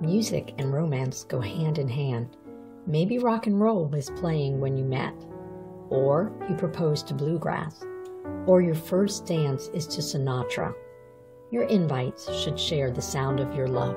Music and romance go hand in hand. Maybe rock and roll was playing when you met, or you proposed to bluegrass, or your first dance is to Sinatra. Your invites should share the sound of your love.